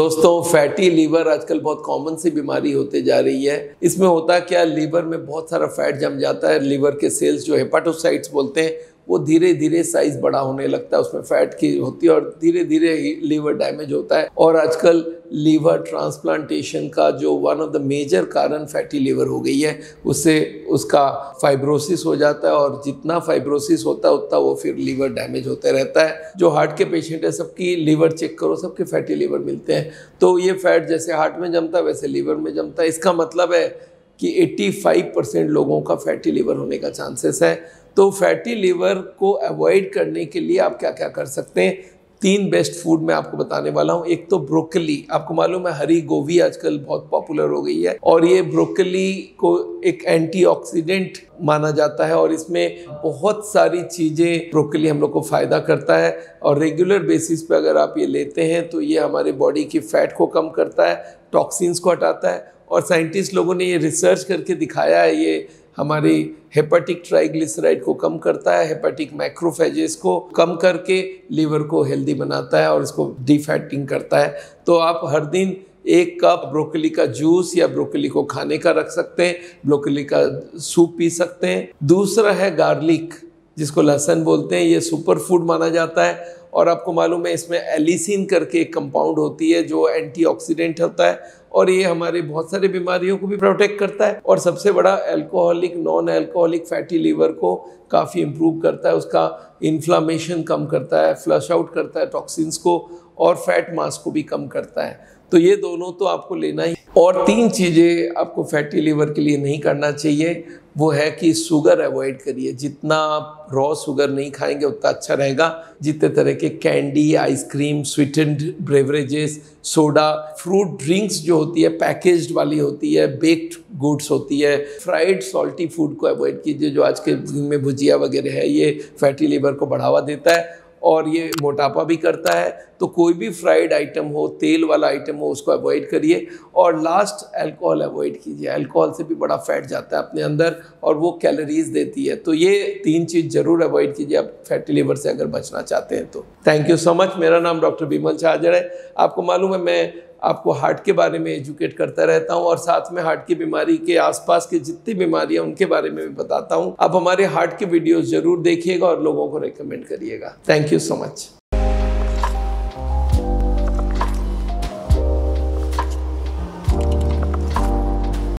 दोस्तों fatty liver आजकल बहुत कॉमन सी बीमारी होते जा रही है। इसमें होता क्या लीवर में बहुत सारा फैट जम जाता है। लीवर के सेल्स जो हेपाटोसाइट्स बोलते हैं वो धीरे धीरे साइज़ बड़ा होने लगता है, उसमें फैट की होती है और धीरे धीरे लीवर डैमेज होता है। और आजकल लीवर ट्रांसप्लांटेशन का जो वन ऑफ़ द मेजर कारण फैटी लीवर हो गई है, उससे उसका फाइब्रोसिस हो जाता है और जितना फाइब्रोसिस होता है, उतना वो फिर लीवर डैमेज होता रहता है। जो हार्ट के पेशेंट है, सबकी लीवर चेक करो, सबके फैटी लीवर मिलते हैं। तो ये फैट जैसे हार्ट में जमता है, वैसे लीवर में जमता है। इसका मतलब है कि 85 परसेंट लोगों का फैटी लीवर होने का चांसेस है। तो फैटी लीवर को अवॉइड करने के लिए आप क्या क्या कर सकते हैं? तीन बेस्ट फ़ूड मैं आपको बताने वाला हूँ। एक तो ब्रोकली आपको मालूम है हरी गोभी आजकल बहुत पॉपुलर हो गई है और ये ब्रोकली को एक एंटीऑक्सीडेंट माना जाता है और इसमें बहुत सारी चीज़ें ब्रोकली हम लोग को फ़ायदा करता है और रेगुलर बेसिस पे अगर आप ये लेते हैं तो ये हमारे बॉडी की फैट को कम करता है टॉक्सिन्स को हटाता है और साइंटिस्ट लोगों ने ये रिसर्च करके दिखाया है ये हमारी हेपेटिक ट्राइग्लिसराइड को कम करता है हेपेटिक मैक्रोफेजेस को कम करके लीवर को हेल्दी बनाता है और इसको डिफैटिंग करता है। तो आप हर दिन एक कप ब्रोकली का जूस या ब्रोकली को खाने का रख सकते हैं ब्रोकली का सूप पी सकते हैं। दूसरा है गार्लिक जिसको लहसन बोलते हैं, ये सुपर फ़ूड माना जाता है। और आपको मालूम है इसमें एलिसिन करके एक कंपाउंड होती है जो एंटीऑक्सीडेंट होता है और ये हमारे बहुत सारे बीमारियों को भी प्रोटेक्ट करता है और सबसे बड़ा alcoholic non alcoholic fatty liver को काफ़ी इम्प्रूव करता है। उसका इन्फ्लामेशन कम करता है फ्लश आउट करता है टॉक्सिन्स को और फैट मास को भी कम करता है। तो ये दोनों तो आपको लेना ही। और तीन चीज़ें आपको फैटी लीवर के लिए नहीं करना चाहिए। वो है कि शुगर अवॉइड करिए। जितना आप रॉ शुगर नहीं खाएँगे, उतना अच्छा रहेगा। जितने तरह के candy ice cream sweetened beverages soda fruit drinks जो होती है पैकेज्ड वाली होती है बेक्ड गुड्स होती है फ्राइड सॉल्टी फ़ूड को अवॉइड कीजिए, जो आज के दिन में भुजिया वगैरह है, ये फैटी लीवर को बढ़ावा देता है। और ये मोटापा भी करता है तो कोई भी फ्राइड आइटम हो, तेल वाला आइटम हो, उसको अवॉइड करिए। और लास्ट अल्कोहल अवॉइड कीजिए। अल्कोहल से भी बड़ा फैट जाता है अपने अंदर और वो कैलोरीज देती है। तो ये तीन चीज़ ज़रूर अवॉइड कीजिए आप फैटी लीवर से अगर बचना चाहते हैं तो। थैंक यू सो मच मेरा नाम डॉक्टर बीमल शाहजर है। आपको मालूम है, मैं आपको हार्ट के बारे में एजुकेट करता रहता हूँ और साथ में हार्ट की बीमारी के आसपास के जितनी बीमारियाँ उनके बारे में भी बताता हूँ। आप हमारे हार्ट के वीडियोज़ ज़रूर देखिएगा और लोगों को रिकमेंड करिएगा। Thank you so much